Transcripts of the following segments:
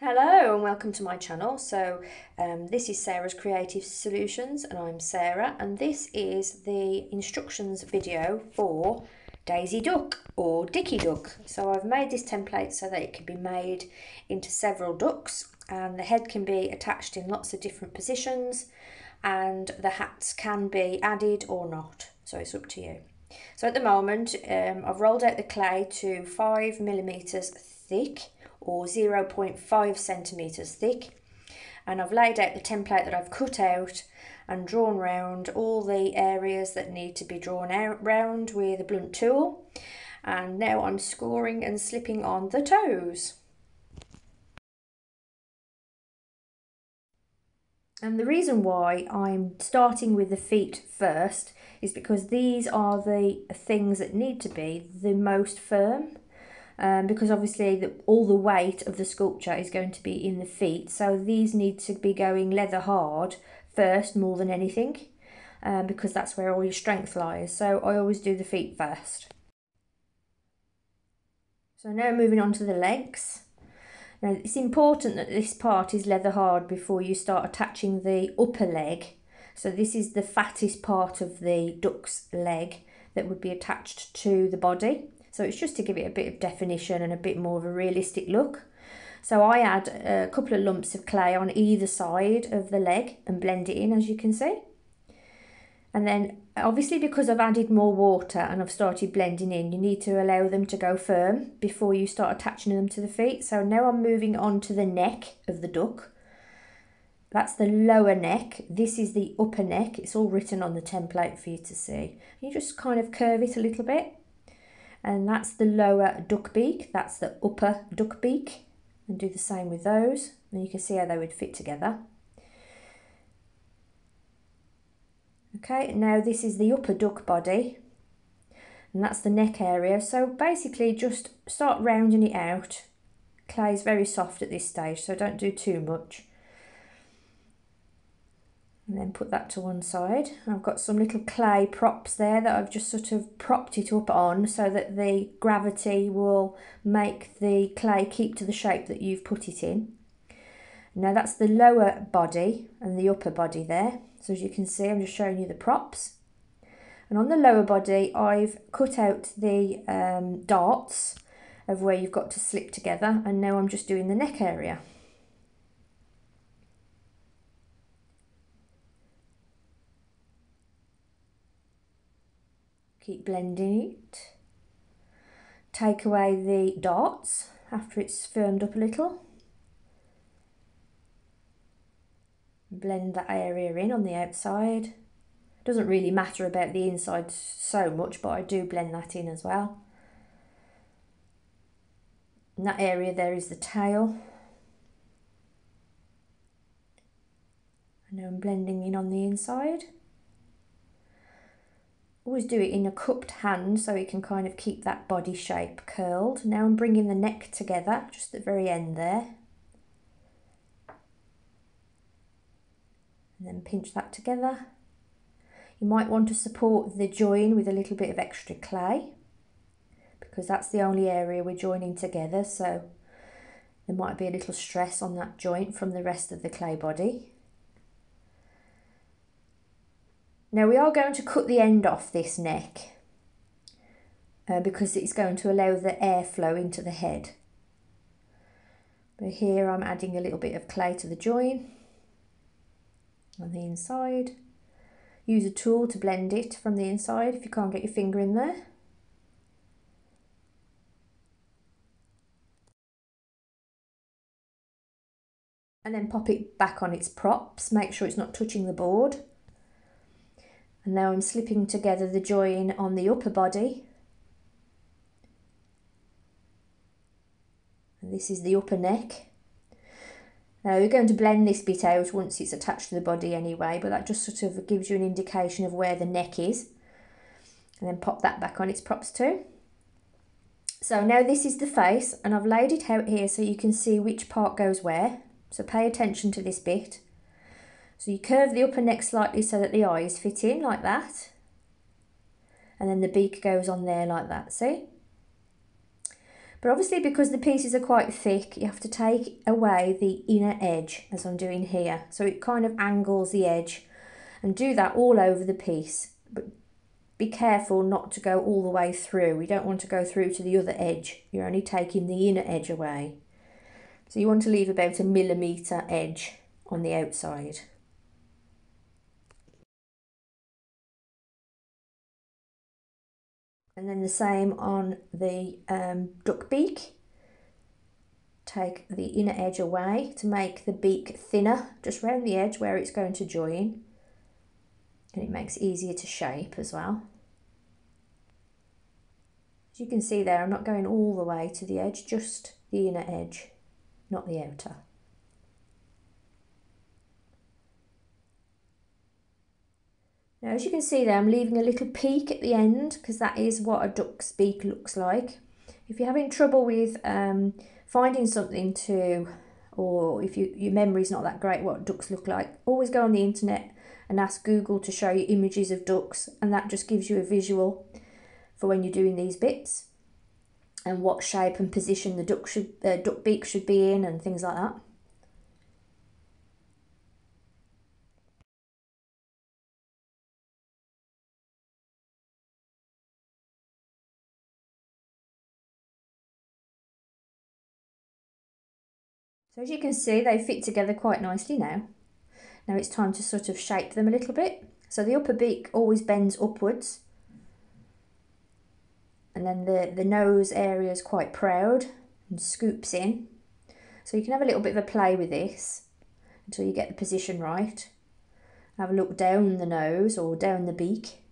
Hello and welcome to my channel. So um, this is Sarah's Creative Solutions and I'm Sarah and this is the instructions video for Daisy Duck or Dicky Duck. So I've made this template so that it can be made into several ducks and the head can be attached in lots of different positions and the hats can be added or not. So it's up to you. So at the moment um, I've rolled out the clay to five millimeters thick or 0.5 centimetres thick. And I've laid out the template that I've cut out and drawn round all the areas that need to be drawn out round with a blunt tool. And now I'm scoring and slipping on the toes. And the reason why I'm starting with the feet first is because these are the things that need to be the most firm um, because obviously the, all the weight of the sculpture is going to be in the feet. So these need to be going leather hard first more than anything um, because that's where all your strength lies. So I always do the feet first. So now moving on to the legs. Now it's important that this part is leather hard before you start attaching the upper leg. So this is the fattest part of the duck's leg that would be attached to the body. So it's just to give it a bit of definition and a bit more of a realistic look. So I add a couple of lumps of clay on either side of the leg and blend it in as you can see. And then obviously because I've added more water and I've started blending in, you need to allow them to go firm before you start attaching them to the feet. So now I'm moving on to the neck of the duck. That's the lower neck. This is the upper neck. It's all written on the template for you to see. You just kind of curve it a little bit and that's the lower duck beak, that's the upper duck beak, and do the same with those, and you can see how they would fit together. Okay, now this is the upper duck body, and that's the neck area. So basically just start rounding it out. Clay is very soft at this stage, so don't do too much and then put that to one side. I've got some little clay props there that I've just sort of propped it up on so that the gravity will make the clay keep to the shape that you've put it in. Now that's the lower body and the upper body there. So as you can see, I'm just showing you the props. And on the lower body, I've cut out the um, darts of where you've got to slip together. And now I'm just doing the neck area. Keep blending it. Take away the dots after it's firmed up a little. Blend that area in on the outside. Doesn't really matter about the inside so much, but I do blend that in as well. And that area there is the tail. And now I'm blending in on the inside. Always do it in a cupped hand so it can kind of keep that body shape curled. Now I'm bringing the neck together, just at the very end there. And then pinch that together. You might want to support the join with a little bit of extra clay because that's the only area we're joining together so there might be a little stress on that joint from the rest of the clay body. Now we are going to cut the end off this neck uh, because it's going to allow the airflow into the head. But here I'm adding a little bit of clay to the join on the inside. Use a tool to blend it from the inside if you can't get your finger in there. And then pop it back on its props, make sure it's not touching the board. And now I'm slipping together the join on the upper body. And this is the upper neck. Now we're going to blend this bit out once it's attached to the body anyway, but that just sort of gives you an indication of where the neck is. And then pop that back on its props too. So now this is the face and I've laid it out here so you can see which part goes where. So pay attention to this bit. So you curve the upper neck slightly so that the eyes fit in like that. And then the beak goes on there like that, see? But obviously because the pieces are quite thick, you have to take away the inner edge as I'm doing here. So it kind of angles the edge and do that all over the piece. But be careful not to go all the way through. We don't want to go through to the other edge. You're only taking the inner edge away. So you want to leave about a millimetre edge on the outside. And then the same on the um, duck beak. Take the inner edge away to make the beak thinner, just round the edge where it's going to join. And it makes it easier to shape as well. As you can see there, I'm not going all the way to the edge, just the inner edge, not the outer. Now as you can see there I'm leaving a little peak at the end because that is what a duck's beak looks like. If you're having trouble with um, finding something to or if you, your memory's not that great what ducks look like, always go on the internet and ask Google to show you images of ducks and that just gives you a visual for when you're doing these bits and what shape and position the duck should uh, duck beak should be in and things like that. So as you can see, they fit together quite nicely now. Now it's time to sort of shape them a little bit. So the upper beak always bends upwards. And then the, the nose area is quite proud and scoops in. So you can have a little bit of a play with this until you get the position right. Have a look down the nose or down the beak.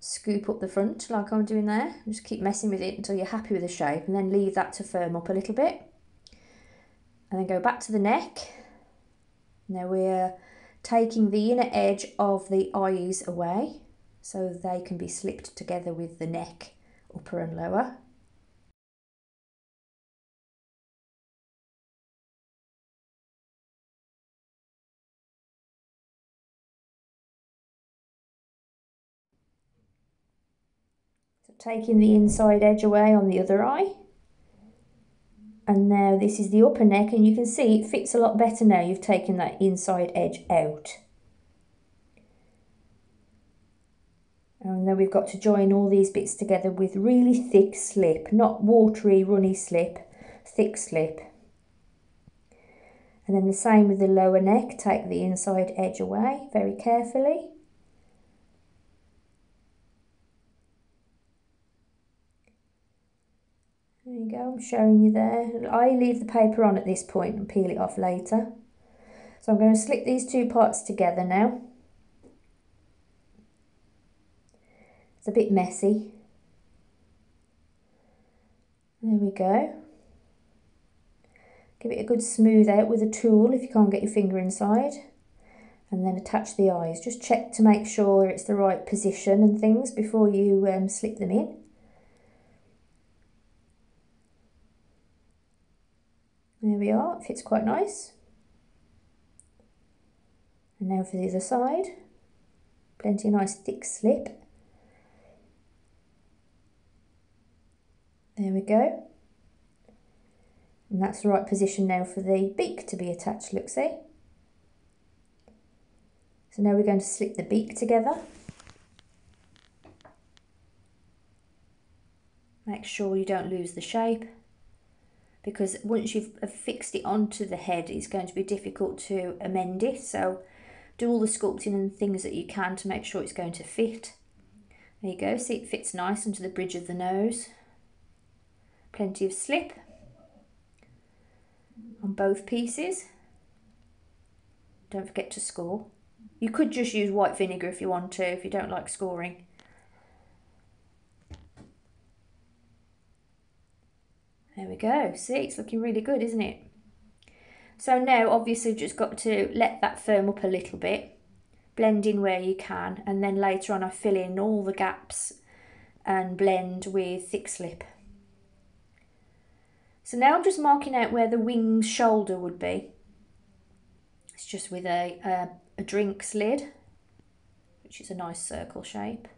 Scoop up the front like I'm doing there. Just keep messing with it until you're happy with the shape and then leave that to firm up a little bit and then go back to the neck. Now we're taking the inner edge of the eyes away so they can be slipped together with the neck, upper and lower. So taking the inside edge away on the other eye and now this is the upper neck and you can see it fits a lot better now. You've taken that inside edge out. And then we've got to join all these bits together with really thick slip not watery runny slip thick slip. And then the same with the lower neck. Take the inside edge away very carefully you go, I'm showing you there. I leave the paper on at this point and peel it off later. So I'm going to slip these two parts together now. It's a bit messy. There we go. Give it a good smooth out with a tool if you can't get your finger inside. And then attach the eyes. Just check to make sure it's the right position and things before you um, slip them in. There we are, it fits quite nice. And now for the other side, plenty nice thick slip. There we go. And that's the right position now for the beak to be attached, look see. So now we're going to slip the beak together. Make sure you don't lose the shape because once you've uh, fixed it onto the head it's going to be difficult to amend it. So do all the sculpting and things that you can to make sure it's going to fit. There you go. See it fits nice into the bridge of the nose. Plenty of slip on both pieces. Don't forget to score. You could just use white vinegar if you want to if you don't like scoring There we go. See, it's looking really good, isn't it? So now, obviously, just got to let that firm up a little bit. Blend in where you can. And then later on, I fill in all the gaps and blend with thick slip. So now I'm just marking out where the wing's shoulder would be. It's just with a, a, a drinks lid, which is a nice circle shape.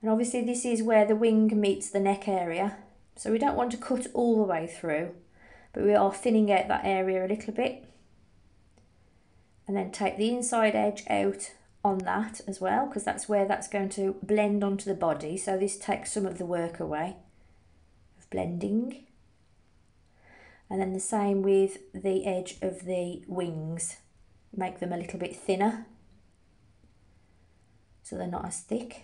And obviously this is where the wing meets the neck area. So we don't want to cut all the way through, but we are thinning out that area a little bit. And then take the inside edge out on that as well, because that's where that's going to blend onto the body. So this takes some of the work away of blending. And then the same with the edge of the wings. Make them a little bit thinner so they're not as thick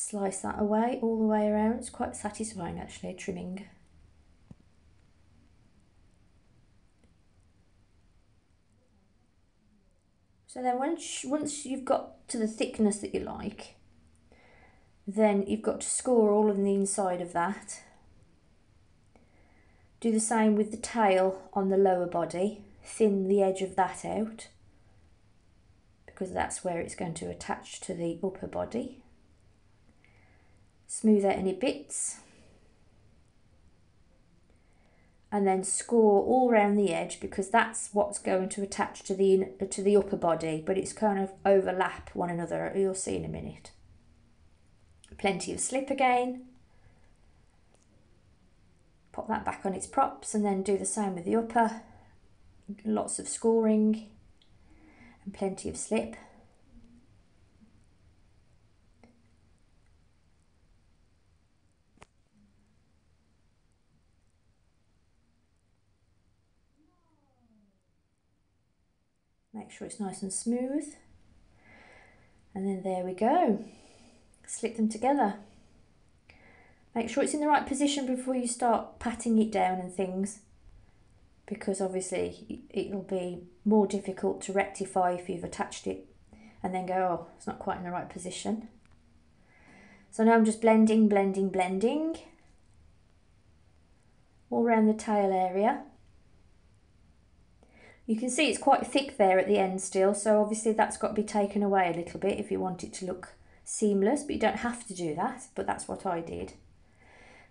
slice that away all the way around. It's quite satisfying actually, trimming. So then once, once you've got to the thickness that you like, then you've got to score all of the inside of that. Do the same with the tail on the lower body, thin the edge of that out because that's where it's going to attach to the upper body smooth out any bits. And then score all around the edge because that's what's going to attach to the uh, to the upper body but it's kind of overlap one another. You'll see in a minute. Plenty of slip again. Pop that back on its props and then do the same with the upper. Lots of scoring and plenty of slip Make sure it's nice and smooth. And then there we go. Slip them together. Make sure it's in the right position before you start patting it down and things because obviously it'll be more difficult to rectify if you've attached it and then go, oh, it's not quite in the right position. So now I'm just blending, blending, blending all around the tail area. You can see it's quite thick there at the end still, so obviously that's got to be taken away a little bit if you want it to look seamless, but you don't have to do that, but that's what I did.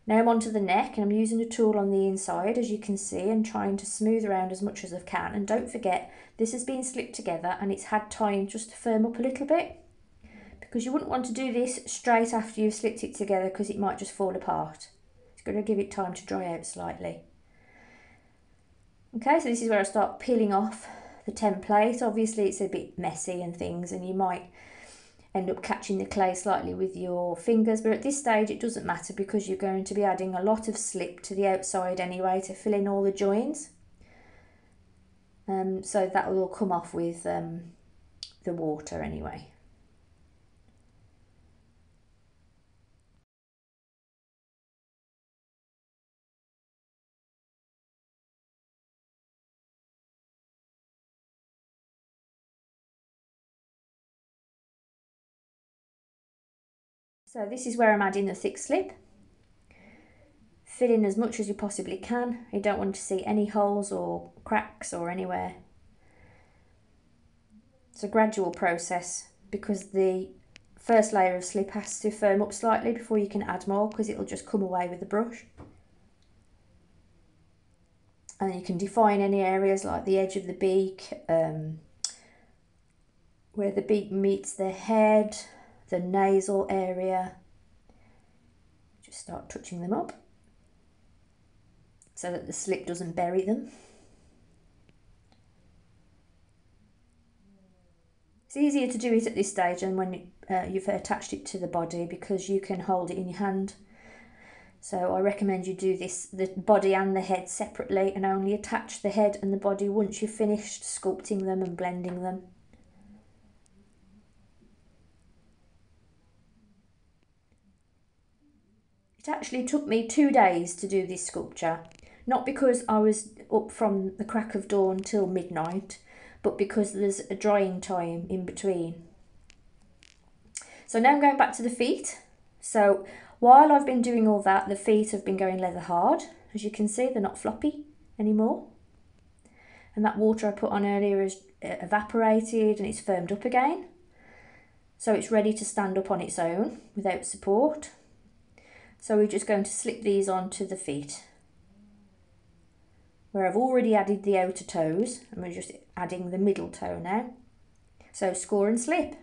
Now I'm onto the neck and I'm using a tool on the inside as you can see and trying to smooth around as much as I can and don't forget this has been slipped together and it's had time just to firm up a little bit because you wouldn't want to do this straight after you've slipped it together because it might just fall apart. It's going to give it time to dry out slightly. Okay, so this is where I start peeling off the template. Obviously it's a bit messy and things and you might end up catching the clay slightly with your fingers but at this stage it doesn't matter because you're going to be adding a lot of slip to the outside anyway to fill in all the joins. Um, so that will all come off with um, the water anyway. So this is where I'm adding the thick slip. Fill in as much as you possibly can. You don't want to see any holes or cracks or anywhere. It's a gradual process because the first layer of slip has to firm up slightly before you can add more because it'll just come away with the brush. And you can define any areas like the edge of the beak, um, where the beak meets the head, the nasal area. Just start touching them up so that the slip doesn't bury them. It's easier to do it at this stage and when uh, you've attached it to the body because you can hold it in your hand. So I recommend you do this, the body and the head separately and only attach the head and the body once you've finished sculpting them and blending them. It actually took me two days to do this sculpture, not because I was up from the crack of dawn till midnight, but because there's a drying time in between. So now I'm going back to the feet. So while I've been doing all that, the feet have been going leather hard. As you can see, they're not floppy anymore. And that water I put on earlier has uh, evaporated and it's firmed up again. So it's ready to stand up on its own without support. So we're just going to slip these onto the feet where I've already added the outer toes and we're just adding the middle toe now. So score and slip.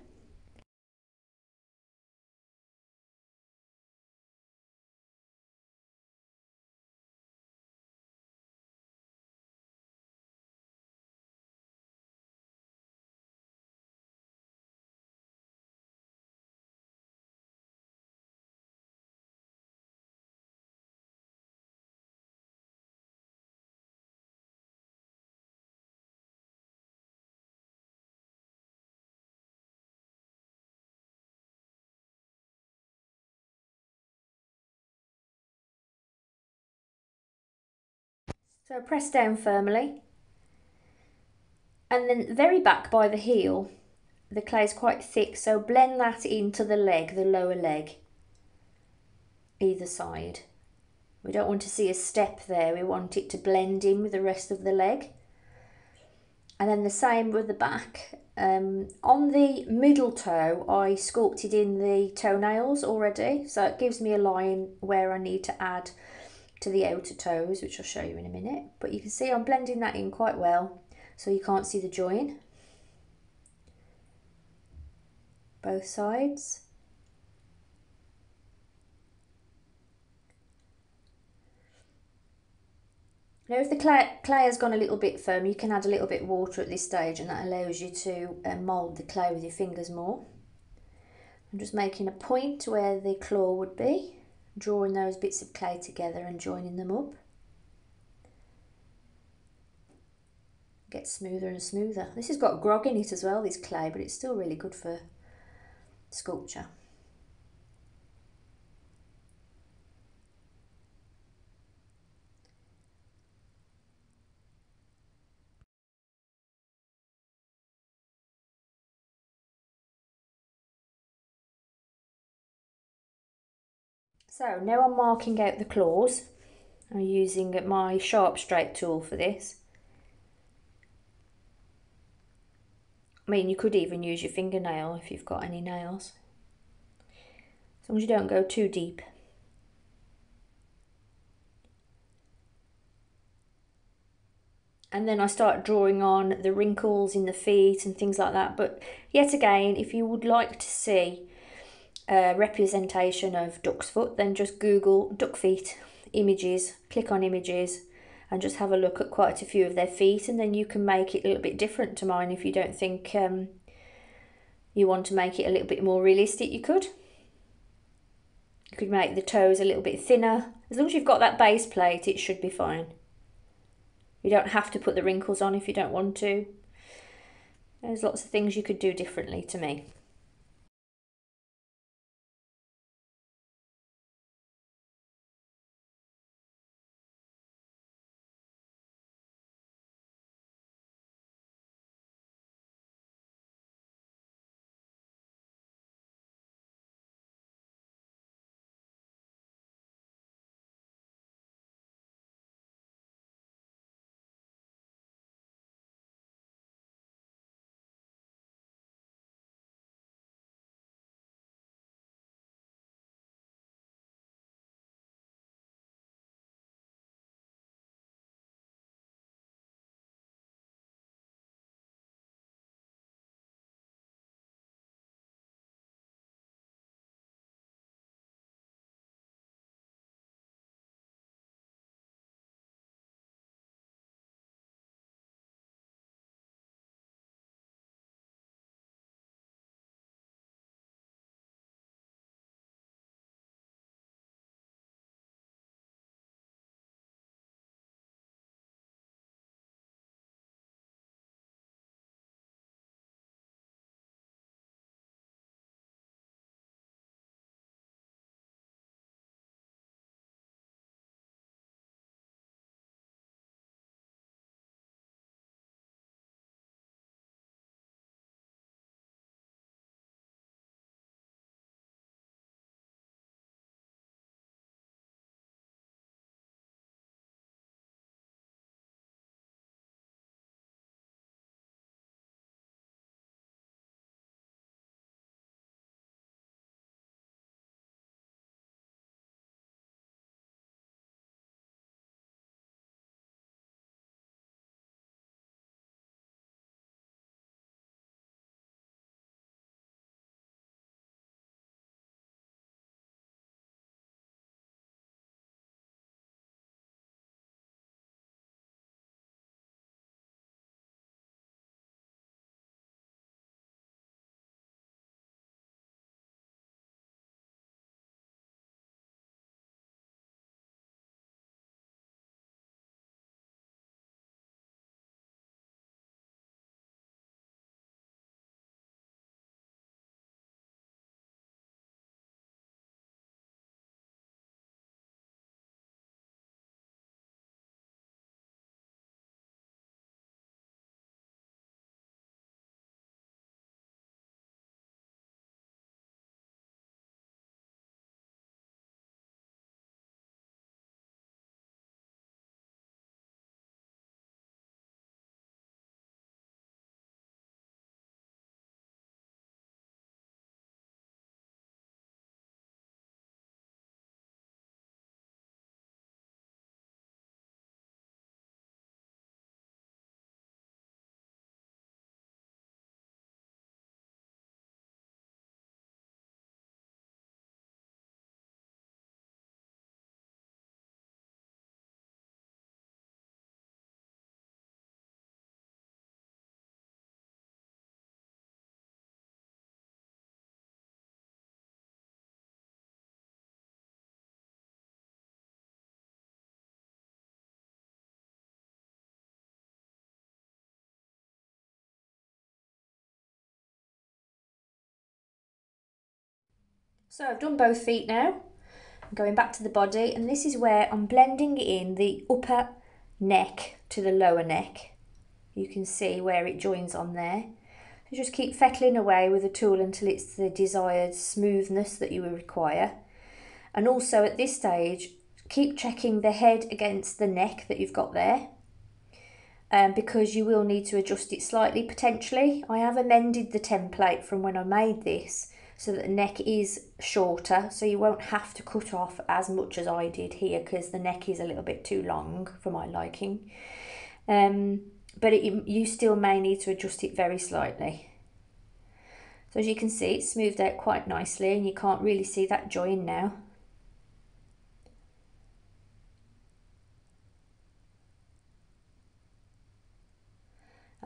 So press down firmly. And then very back by the heel, the clay is quite thick, so blend that into the leg, the lower leg, either side. We don't want to see a step there, we want it to blend in with the rest of the leg. And then the same with the back. Um, on the middle toe, I sculpted in the toenails already, so it gives me a line where I need to add to the outer toes, which I'll show you in a minute. But you can see I'm blending that in quite well, so you can't see the join. Both sides. Now if the clay, clay has gone a little bit firm, you can add a little bit of water at this stage and that allows you to uh, mould the clay with your fingers more. I'm just making a point where the claw would be, drawing those bits of clay together and joining them up. Get smoother and smoother. This has got grog in it as well, this clay, but it's still really good for sculpture. So now I'm marking out the claws. I'm using my sharp straight tool for this. I mean, you could even use your fingernail if you've got any nails. As long as you don't go too deep. And then I start drawing on the wrinkles in the feet and things like that. But yet again, if you would like to see a representation of duck's foot, then just Google duck feet images, click on images, and just have a look at quite a few of their feet, and then you can make it a little bit different to mine if you don't think um, you want to make it a little bit more realistic. You could. You could make the toes a little bit thinner. As long as you've got that base plate, it should be fine. You don't have to put the wrinkles on if you don't want to. There's lots of things you could do differently to me. So I've done both feet now. I'm going back to the body and this is where I'm blending in the upper neck to the lower neck. You can see where it joins on there. So just keep fettling away with the tool until it's the desired smoothness that you require. And also at this stage, keep checking the head against the neck that you've got there. Um, because you will need to adjust it slightly potentially. I have amended the template from when I made this so that the neck is shorter so you won't have to cut off as much as I did here because the neck is a little bit too long for my liking. Um, but it, you still may need to adjust it very slightly. So as you can see, it's smoothed out quite nicely and you can't really see that join now.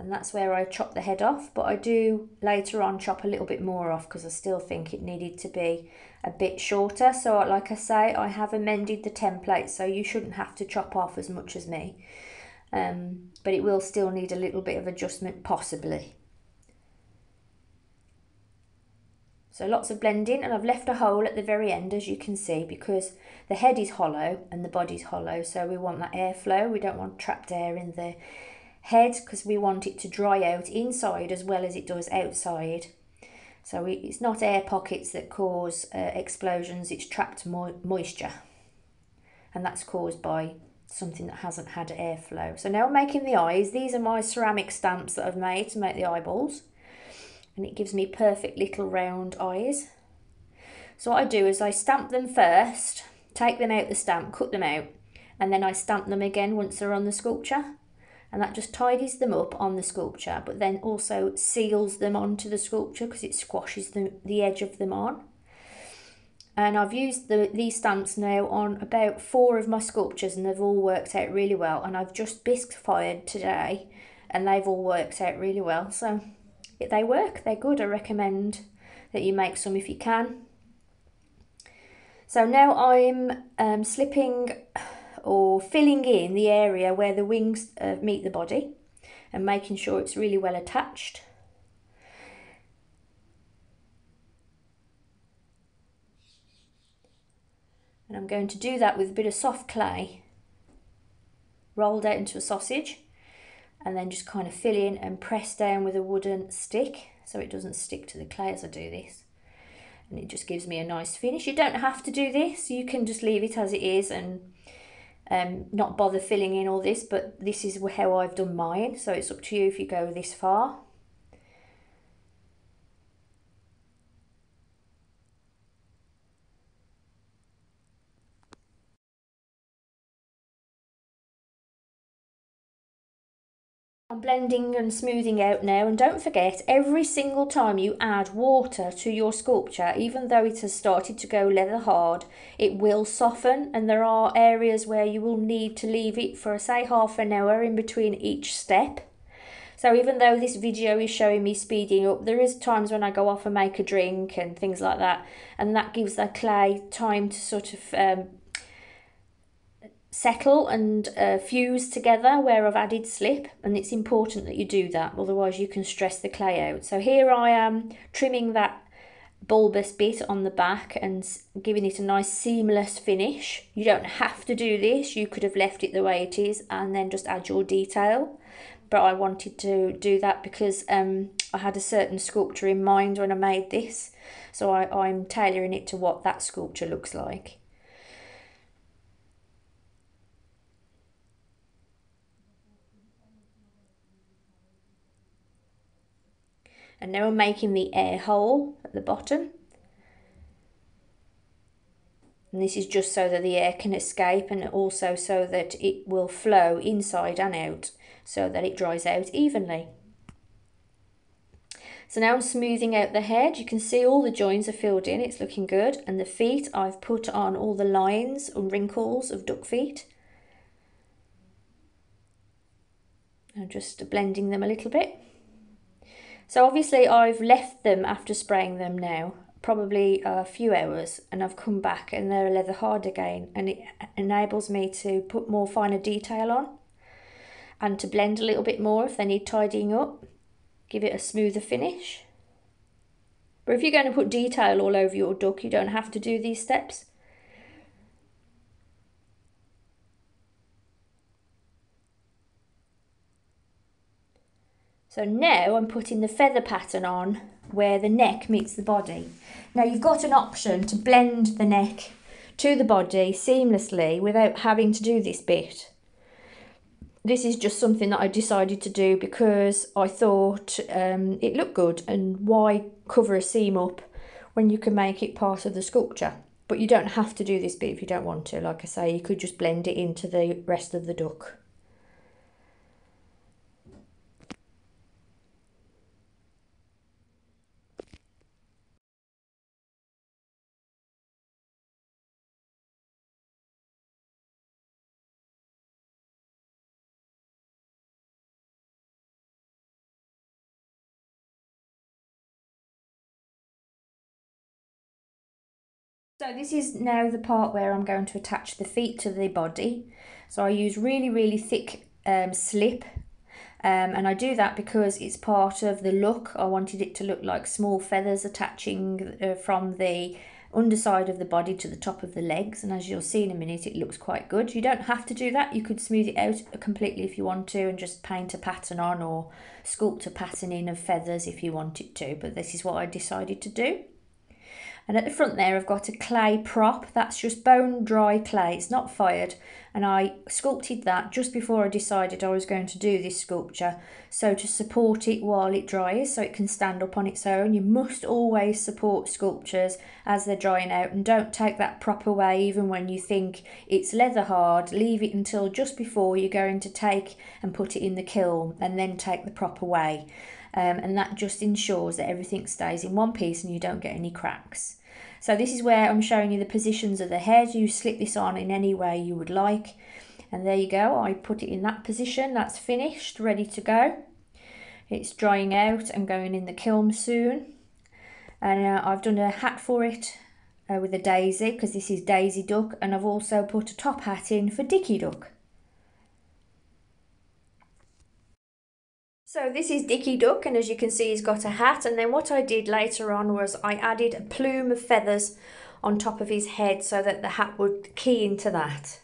And that's where I chop the head off but I do later on chop a little bit more off because I still think it needed to be a bit shorter. So like I say I have amended the template so you shouldn't have to chop off as much as me. Um, but it will still need a little bit of adjustment possibly. So lots of blending and I've left a hole at the very end as you can see because the head is hollow and the body's hollow so we want that airflow. We don't want trapped air in the head because we want it to dry out inside as well as it does outside. So it's not air pockets that cause uh, explosions, it's trapped mo moisture. And that's caused by something that hasn't had airflow. So now I'm making the eyes. These are my ceramic stamps that I've made to make the eyeballs. And it gives me perfect little round eyes. So what I do is I stamp them first, take them out the stamp, cut them out, and then I stamp them again once they're on the sculpture and that just tidies them up on the sculpture but then also seals them onto the sculpture because it squashes the, the edge of them on. And I've used the, these stamps now on about four of my sculptures and they've all worked out really well and I've just bisque fired today and they've all worked out really well. So they work they're good I recommend that you make some if you can. So now I'm um, slipping or filling in the area where the wings uh, meet the body and making sure it's really well attached. And I'm going to do that with a bit of soft clay rolled out into a sausage and then just kind of fill in and press down with a wooden stick so it doesn't stick to the clay as I do this and it just gives me a nice finish. You don't have to do this, you can just leave it as it is and um, not bother filling in all this, but this is how I've done mine. So it's up to you if you go this far. I'm blending and smoothing out now and don't forget every single time you add water to your sculpture even though it has started to go leather hard it will soften and there are areas where you will need to leave it for say half an hour in between each step. So even though this video is showing me speeding up there is times when I go off and make a drink and things like that and that gives the clay time to sort of um, settle and uh, fuse together where I've added slip and it's important that you do that otherwise you can stress the clay out. So here I am trimming that bulbous bit on the back and giving it a nice seamless finish. You don't have to do this, you could have left it the way it is and then just add your detail. But I wanted to do that because um, I had a certain sculpture in mind when I made this. So I, I'm tailoring it to what that sculpture looks like. And now I'm making the air hole at the bottom and this is just so that the air can escape and also so that it will flow inside and out so that it dries out evenly. So now I'm smoothing out the head. You can see all the joints are filled in. It's looking good. And the feet, I've put on all the lines and wrinkles of duck feet. I'm just blending them a little bit. So obviously I've left them after spraying them now, probably a few hours, and I've come back and they're leather hard again, and it enables me to put more finer detail on and to blend a little bit more if they need tidying up, give it a smoother finish. But if you're going to put detail all over your duck, you don't have to do these steps. So now I'm putting the feather pattern on where the neck meets the body. Now you've got an option to blend the neck to the body seamlessly without having to do this bit. This is just something that I decided to do because I thought um, it looked good and why cover a seam up when you can make it part of the sculpture. But you don't have to do this bit if you don't want to. Like I say, you could just blend it into the rest of the duck. So this is now the part where I'm going to attach the feet to the body. So I use really, really thick um, slip um, and I do that because it's part of the look. I wanted it to look like small feathers attaching uh, from the underside of the body to the top of the legs and as you'll see in a minute it looks quite good. You don't have to do that, you could smooth it out completely if you want to and just paint a pattern on or sculpt a pattern in of feathers if you wanted to but this is what I decided to do. And at the front there, I've got a clay prop. That's just bone dry clay. It's not fired. And I sculpted that just before I decided I was going to do this sculpture. So to support it while it dries, so it can stand up on its own. You must always support sculptures as they're drying out and don't take that prop away even when you think it's leather hard. Leave it until just before you're going to take and put it in the kiln and then take the prop away. Um, and that just ensures that everything stays in one piece and you don't get any cracks. So this is where I'm showing you the positions of the head. You slip this on in any way you would like. And there you go, I put it in that position. That's finished, ready to go. It's drying out and going in the kiln soon. And uh, I've done a hat for it uh, with a daisy because this is Daisy Duck. And I've also put a top hat in for Dicky Duck. So this is Dicky Duck and as you can see he's got a hat and then what I did later on was I added a plume of feathers on top of his head so that the hat would key into that.